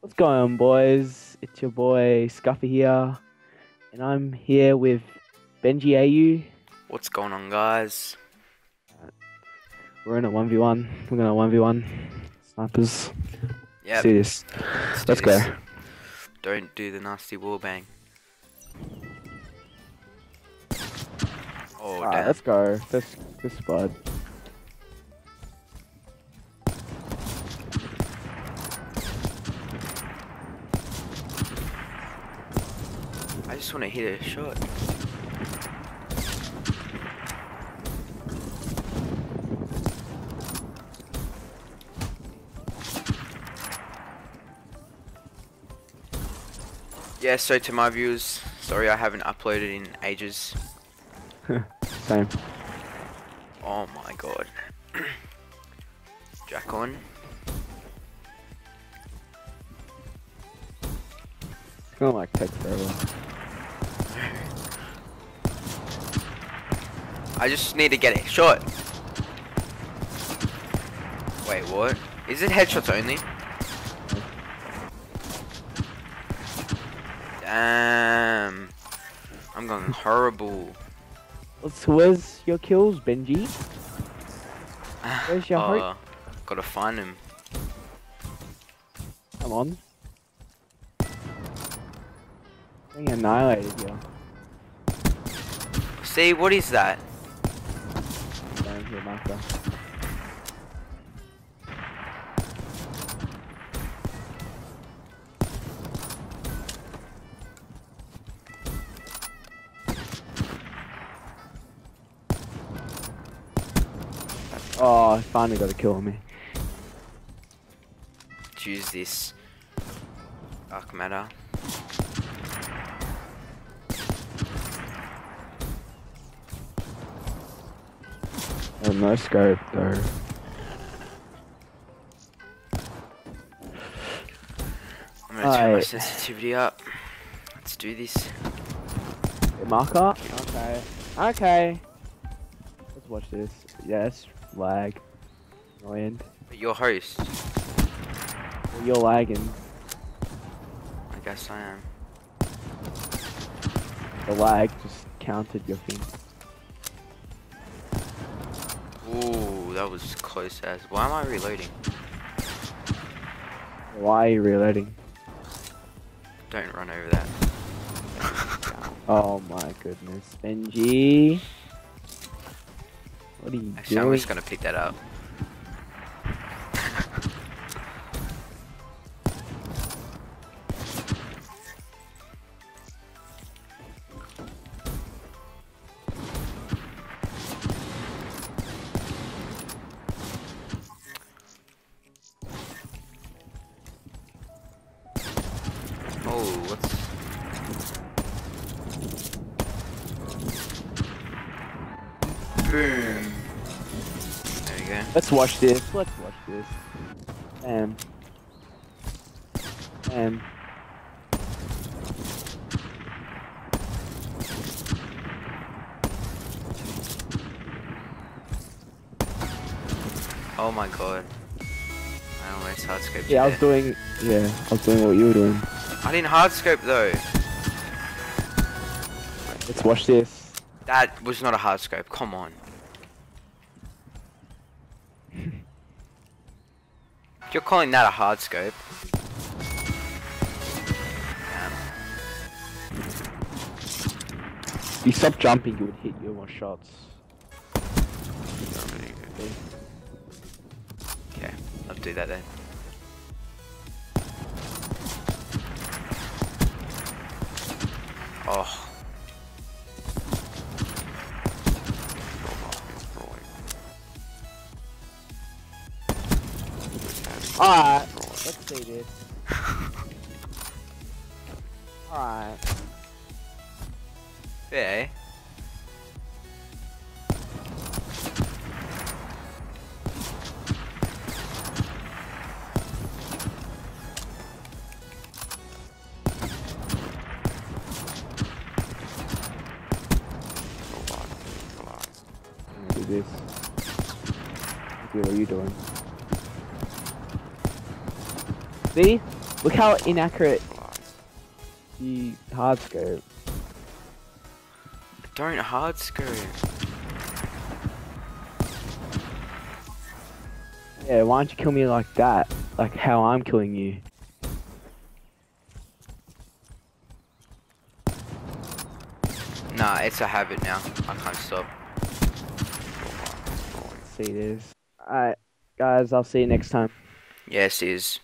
What's going on, boys? It's your boy Scuffer here, and I'm here with Benjji AU. What's going on, guys? We're in a 1v1. We're gonna 1v1 snipers. Yeah, See this. Let's go. Don't do the nasty wall bang. Oh, let's go. This this spot. I just want to hit a shot. Yeah, so to my viewers, sorry I haven't uploaded in ages. Same. Oh my god. Jack on. It's gonna like take forever. I just need to get it shot. Wait, what? Is it headshots only? Damn. I'm going horrible. Where's your kills, Benjji? Where's your? Uh, gotta find him. Come on. Being annihilated here. See, what is that? Oh, I finally got a kill on me. Choose this. Dark matter. Oh, no scope though. I'm gonna turn my sensitivity up. Let's do this. Marker? Okay. Okay. Let's watch this. Yes, lag. Annoying. Your host. Well, you're lagging. I guess I am. The lag just counted your thing. Ooh, that was close as. Why am I reloading? Why are you reloading? Don't run over that. Oh my goodness. Benjji. What are you Actually, I'm just gonna pick that up. Oh, what's... go. Let's watch this. Let's watch this. Um. Um. Oh my god. I almost hardscoped Yeah, I was doing. Yeah, I was doing what you were doing. I didn't hardscope though. Let's watch this. That was not a hardscope. Come on. You're calling that a hardscope? Damn. If you stop jumping, you would hit your more shots. Okay, I'll do that then. Oh. Alright, let's see this. Alright. Yeah. this. See what are you doing? See? Look how inaccurate you hard scope. Don't hard scope. Yeah, why don't you kill me like that? Like how I'm killing you. Nah, it's a habit now. I can't stop. See this. Alright, guys, I'll see you next time. Yes, is.